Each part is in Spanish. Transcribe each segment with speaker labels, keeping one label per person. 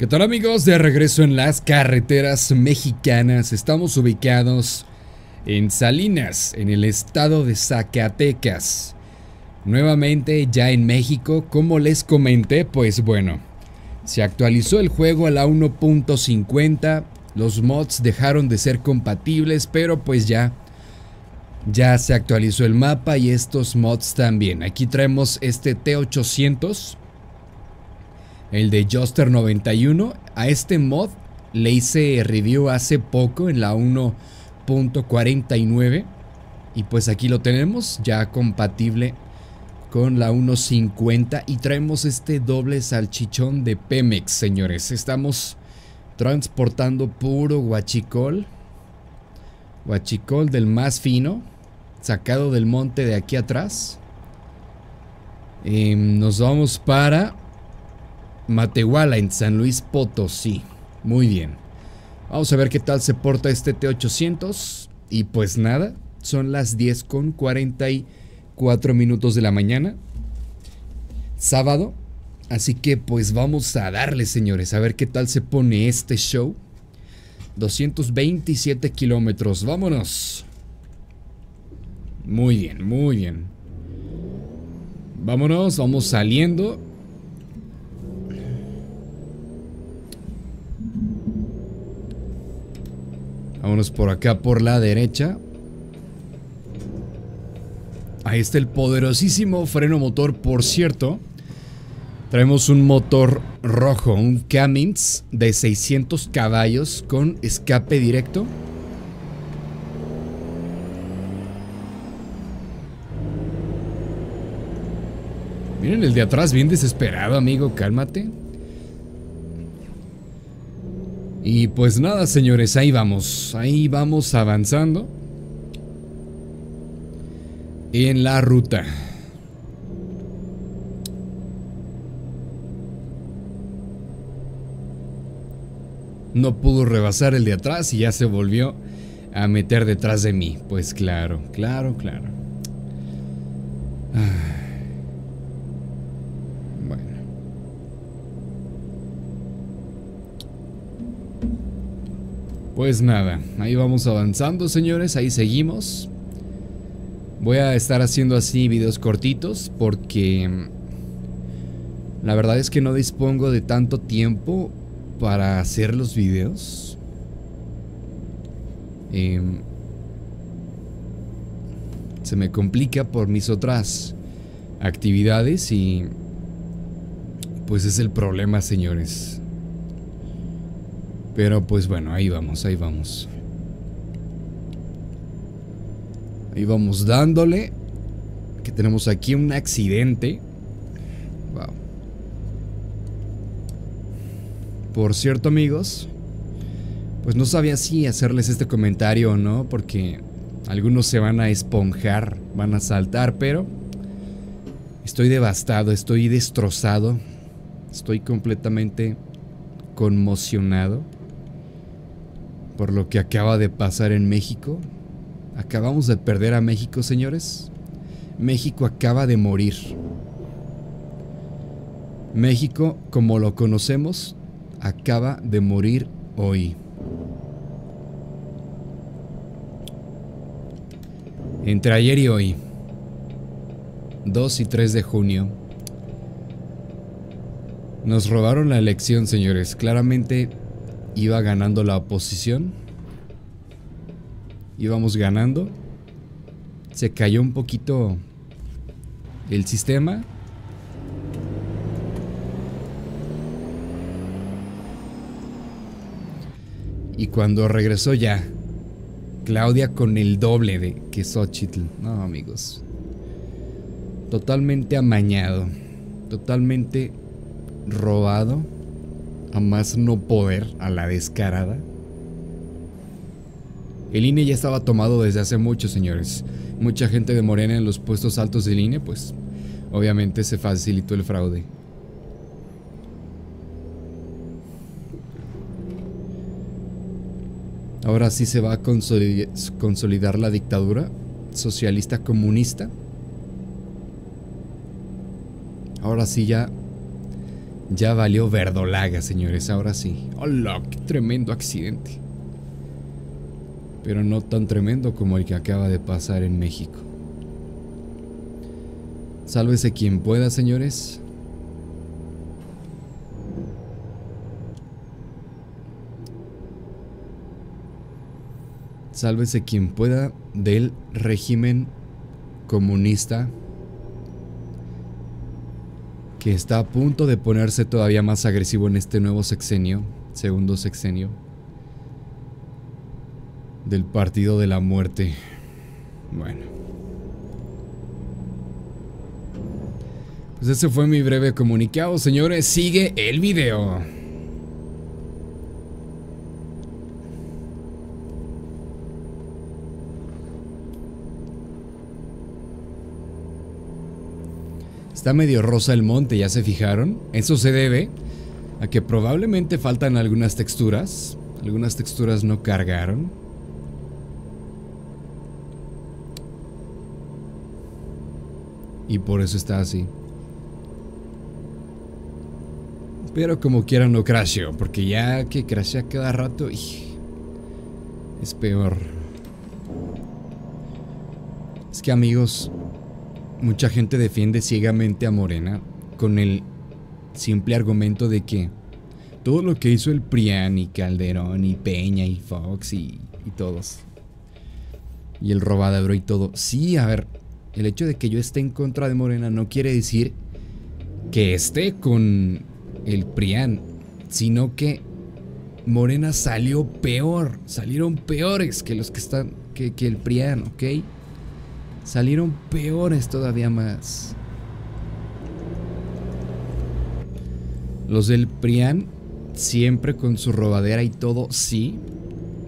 Speaker 1: ¿Qué tal amigos? De regreso en las carreteras mexicanas. Estamos ubicados en Salinas, en el estado de Zacatecas. Nuevamente ya en México, como les comenté, pues bueno, se actualizó el juego a la 1.50, los mods dejaron de ser compatibles, pero pues ya ya se actualizó el mapa y estos mods también. Aquí traemos este T800 el de Joster 91. A este mod le hice review hace poco en la 1.49 y pues aquí lo tenemos ya compatible con la 1.50 y traemos este doble salchichón de Pemex, señores. Estamos transportando puro guachicol. Guachicol del más fino, sacado del monte de aquí atrás. Em, nos vamos para Matehuala en San Luis Potosí. Muy bien. Vamos a ver qué tal se porta este T800. Y pues nada, son las 10 con 44 minutos de la mañana. Sábado. Así que pues vamos a darle, señores, a ver qué tal se pone este show. 227 kilómetros. Vámonos. Muy bien, muy bien. Vámonos, vamos saliendo. Vámonos por acá por la derecha. Ahí está el poderosísimo freno motor, por cierto. Traemos un motor rojo, un Cummins de 600 caballos con escape directo. Miren el de atrás bien desesperado, amigo, cálmate. Y pues nada, señores, ahí vamos, ahí vamos avanzando en la ruta. No pudo rebasar el de atrás y ya se volvió a meter detrás de mí. Pues claro, claro, claro. Ah. Pues nada, ahí vamos avanzando señores, ahí seguimos. Voy a estar haciendo así videos cortitos porque la verdad es que no dispongo de tanto tiempo para hacer los videos. Em, se me complica por mis otras actividades y pues es el problema señores. Pero pues bueno, ahí vamos, ahí vamos. Ahí vamos dándole. Que tenemos aquí un accidente. Wow. Por cierto, amigos. Pues no sabía si hacerles este comentario o no. Porque algunos se van a esponjar. Van a saltar. Pero. Estoy devastado. Estoy destrozado. Estoy completamente conmocionado por lo que acaba de pasar en México. Acabamos de perder a México, señores. México acaba de morir. México, como lo conocemos, acaba de morir hoy. Entre ayer y hoy, 2 y 3 de junio, nos robaron la elección, señores. Claramente iba ganando la oposición. Íbamos ganando. Se cayó un poquito el sistema. Y cuando regresó ya, Claudia con el doble de que Xochitl. No, amigos. Totalmente amañado. Totalmente robado a más no poder, a la descarada. El INE ya estaba tomado desde hace mucho, señores. Mucha gente de Morena en los puestos altos del INE, pues obviamente se facilitó el fraude. Ahora sí se va a consolidar la dictadura socialista comunista. Ahora sí ya Ya valió verdolaga, señores, ahora sí. ¡Hola! ¡Qué tremendo accidente! Pero no tan tremendo como el que acaba de pasar en México. Sálvese quien pueda, señores. Sálvese quien pueda del régimen comunista que está a punto de ponerse todavía más agresivo en este nuevo sexenio, segundo sexenio, del Partido de la Muerte. Bueno. Pues ese fue mi breve comunicado, señores. Sigue el video. Está medio rosa el monte, ¿ya se fijaron? Eso se debe a que probablemente faltan algunas texturas. Algunas texturas no cargaron. Y por eso está así. Pero como quiera no crasheó, porque ya que crashea cada rato, es peor. Es que amigos, mucha gente defiende ciegamente a Morena con el simple argumento de que todo lo que hizo el Prián y Calderón y Peña y Fox y, todos y el robadero y todo, sí, a ver, el hecho de que yo esté en contra de Morena no quiere decir que esté con el Prián, sino que Morena salió peor, salieron peores que los que están, que, que el Prián, ¿ok? Salieron peores todavía más. Los del Prián, siempre con su robadera y todo, sí,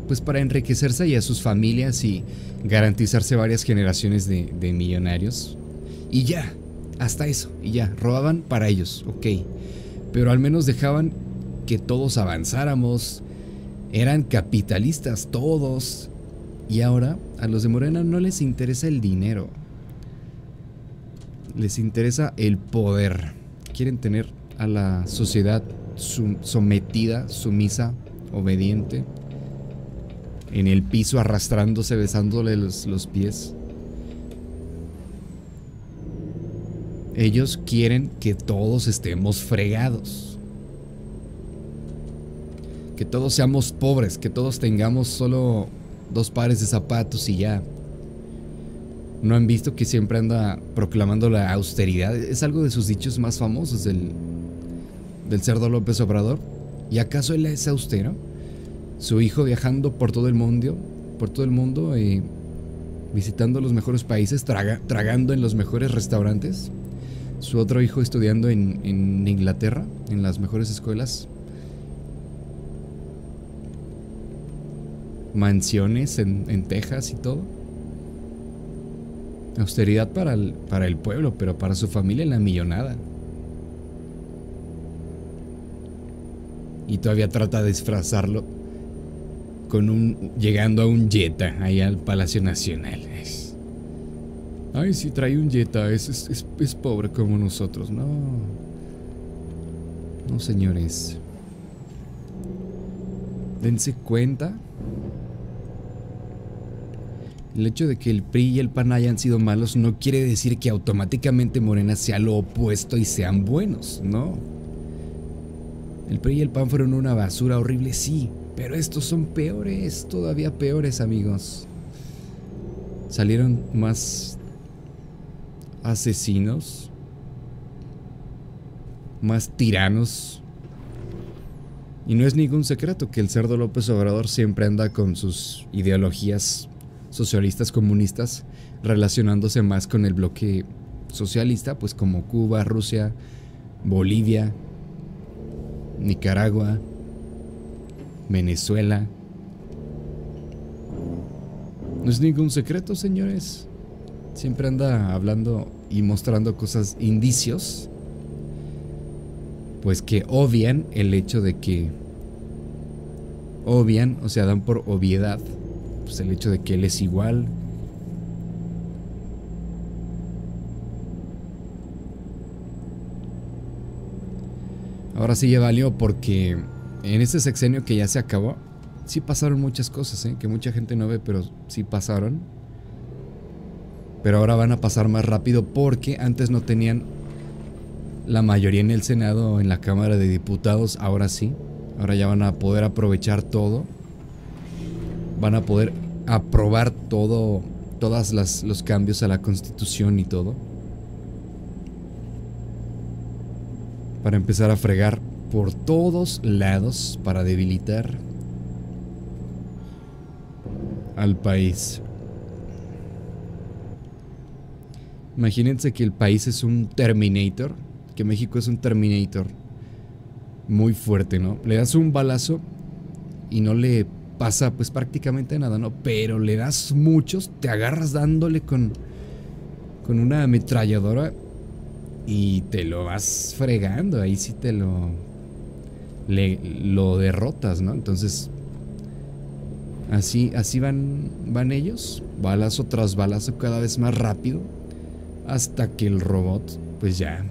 Speaker 1: pues para enriquecerse y a sus familias y garantizarse varias generaciones de, de millonarios. Y ya, hasta eso, y ya, robaban para ellos, ok. Pero al menos dejaban que todos avanzáramos, eran capitalistas todos, y ahora a los de Morena no les interesa el dinero. Les interesa el poder. Quieren tener a la sociedad sometida, sumisa, obediente, en el piso arrastrándose, besándole los, los pies. Ellos quieren que todos estemos fregados. Que todos seamos pobres, que todos tengamos solo dos pares de zapatos y ya. ¿No han visto que siempre anda proclamando la austeridad? Es algo de sus dichos más famosos del, del cerdo López Obrador. ¿Y acaso él es austero? Su hijo viajando por todo el mundo, por todo el mundo, eh, visitando los mejores países, tragando en los mejores restaurantes. Su otro hijo estudiando en, en Inglaterra, en las mejores escuelas. Mansiones en, Texas y todo. Austeridad para el, para el pueblo, pero para su familia la millonada. Y todavía trata de disfrazarlo con un llegando a un Jetta ahí al Palacio Nacional. ay, si trae un Jetta, es, es, es pobre como nosotros. No. No, señores. Dense cuenta el hecho de que el PRI y el PAN hayan sido malos no quiere decir que automáticamente Morena sea lo opuesto y sean buenos, no. El PRI y el PAN fueron una basura horrible, sí, pero estos son peores, todavía peores, amigos. Salieron más asesinos, más tiranos. Y no es ningún secreto que el cerdo López Obrador siempre anda con sus ideologías socialistas comunistas relacionándose más con el bloque socialista, pues como Cuba, Rusia, Bolivia, Nicaragua, Venezuela. No es ningún secreto, señores. Siempre anda hablando y mostrando cosas, indicios, pues que obvian el hecho de que, obvian, o sea, dan por obviedad pues, el hecho de que él es igual. Ahora sí ya valió porque en este sexenio que ya se acabó, sí pasaron muchas cosas, ¿eh? que mucha gente no ve, pero sí pasaron. Pero ahora van a pasar más rápido porque antes no tenían la mayoría en el Senado en la Cámara de Diputados, ahora sí. Ahora ya van a poder aprovechar todo. Van a poder aprobar todo, todos los cambios a la Constitución y todo. Para empezar a fregar por todos lados para debilitar al país. Imagínense que el país es un Terminator, que México es un Terminator muy fuerte, ¿no? Le das un balazo y no le pasa pues prácticamente nada, ¿no? Pero le das muchos, te agarras dándole con, con una ametralladora y te lo vas fregando, ahí sí te lo, le, lo derrotas, ¿no? Entonces, así, así van, van ellos, balazo tras balazo cada vez más rápido, hasta que el robot pues ya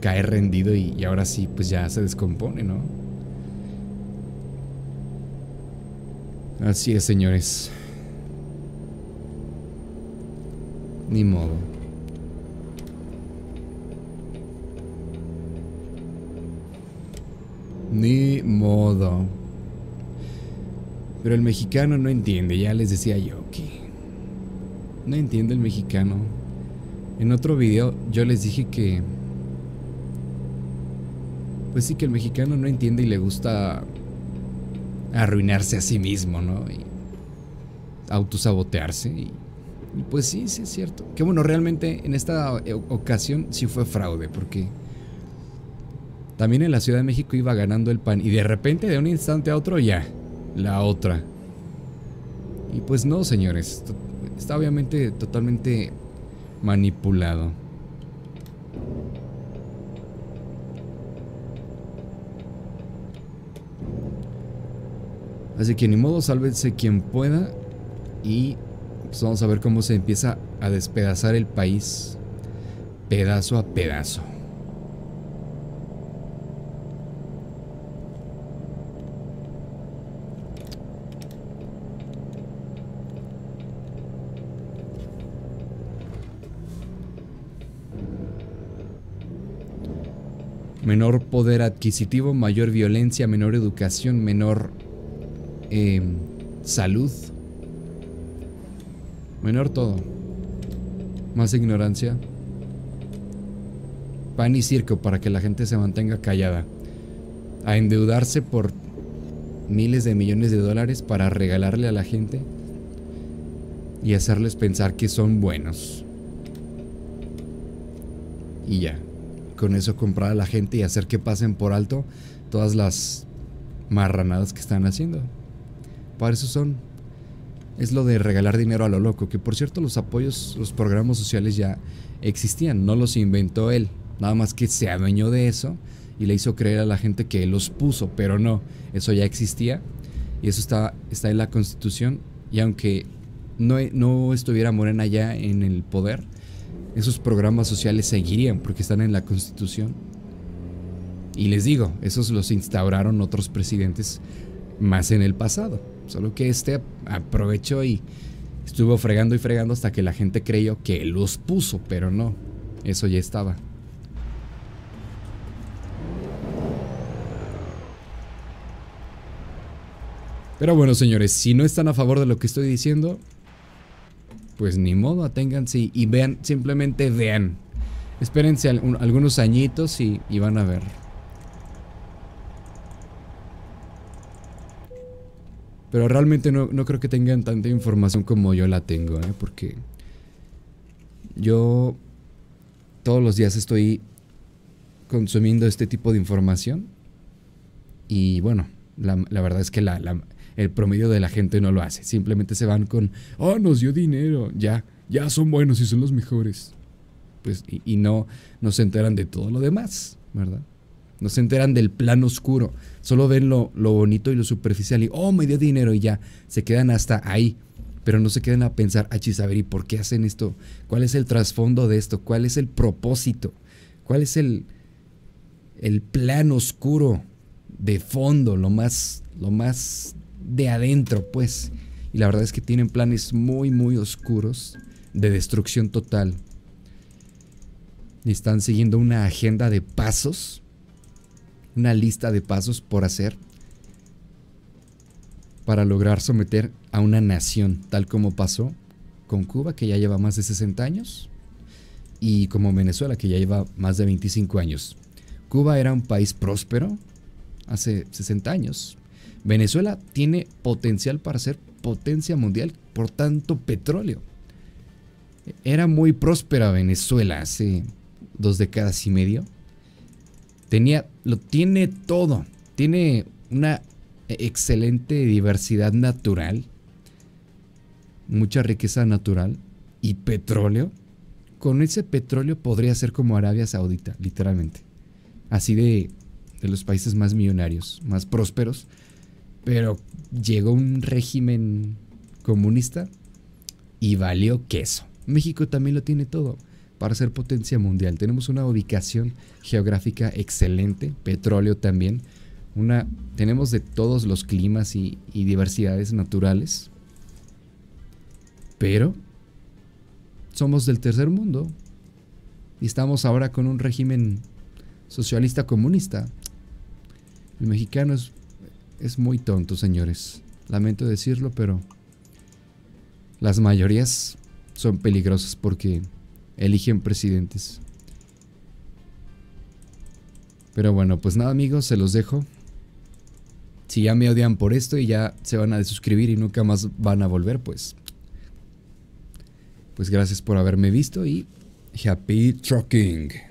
Speaker 1: cae rendido y, ahora sí, pues ya se descompone, ¿no? Así es, señores. Ni modo. Ni modo. Pero el mexicano no entiende, ya les decía yo que... No entiende el mexicano. En otro video yo les dije que pues sí que el mexicano no entiende y le gusta arruinarse a sí mismo, ¿no? Y autosabotearse. Y, y pues sí, sí es cierto. Que bueno, realmente en esta ocasión sí fue fraude, porque también en la Ciudad de México iba ganando el PAN y de repente de un instante a otro ya, la otra. Y pues no, señores, está obviamente totalmente manipulado. Así que ni modo, sálvese quien pueda. Y pues vamos a ver cómo se empieza a despedazar el país. Pedazo a pedazo. menor poder adquisitivo, mayor violencia, menor educación, menor Em, salud, menor todo, más ignorancia, pan y circo para que la gente se mantenga callada, a endeudarse por miles de millones de dólares para regalarle a la gente y hacerles pensar que son buenos. Y ya, con eso comprar a la gente y hacer que pasen por alto todas las marranadas que están haciendo. Para eso son. Es lo de regalar dinero a lo loco, que por cierto los apoyos, los programas sociales ya existían, no los inventó él, nada más que se adueñó de eso y le hizo creer a la gente que él los puso, pero no, eso ya existía y eso está, está en la constitución y aunque no, no estuviera Morena ya en el poder, esos programas sociales seguirían porque están en la constitución. Y les digo, esos los instauraron otros presidentes más en el pasado. Solo que este aprovechó y estuvo fregando y fregando hasta que la gente creyó que los puso, pero no, eso ya estaba. Pero bueno, señores, si no están a favor de lo que estoy diciendo, pues ni modo, aténganse y vean, simplemente vean. Espérense algunos añitos y van a ver. Pero realmente no, creo que tengan tanta información como yo la tengo, ¿eh? porque yo todos los días estoy consumiendo este tipo de información y bueno, la, verdad es que la, el promedio de la gente no lo hace. Simplemente se van con, oh, nos dio dinero, ya, ya son buenos y son los mejores. Pues, y, y no, no se enteran de todo lo demás, ¿verdad? No se enteran del plan oscuro. Solo ven lo, bonito y lo superficial y, oh, me dio dinero y ya. Se quedan hasta ahí. Pero no se quedan a pensar, ah, saber, ¿y por qué hacen esto? ¿Cuál es el trasfondo de esto? ¿Cuál es el propósito? ¿Cuál es el, el plan oscuro de fondo, lo más, lo más de adentro, pues. Y la verdad es que tienen planes muy, muy oscuros de destrucción total. Y están siguiendo una agenda de pasos, una lista de pasos por hacer para lograr someter a una nación, tal como pasó con Cuba, que ya lleva más de 60 años, y como Venezuela, que ya lleva más de 25 años. Cuba era un país próspero hace 60 años. Venezuela tiene potencial para ser potencia mundial por tanto petróleo. Era muy próspera Venezuela hace dos décadas y medio. Tenía, lo tiene todo. Tiene una excelente diversidad natural, mucha riqueza natural y petróleo. Con ese petróleo podría ser como Arabia Saudita, literalmente. Así de, de los países más millonarios, más prósperos. Pero llegó un régimen comunista y valió queso. México también lo tiene todo para ser potencia mundial. Tenemos una ubicación geográfica excelente, petróleo también. Una, tenemos de todos los climas y, y diversidades naturales. Pero somos del tercer mundo y estamos ahora con un régimen socialista comunista. El mexicano es, es muy tonto, señores. Lamento decirlo, pero las mayorías son peligrosas porque eligen presidentes. Pero bueno, pues nada amigos, se los dejo. Si ya me odian por esto y ya se van a desuscribir y nunca más van a volver, pues... Pues gracias por haberme visto y happy trucking.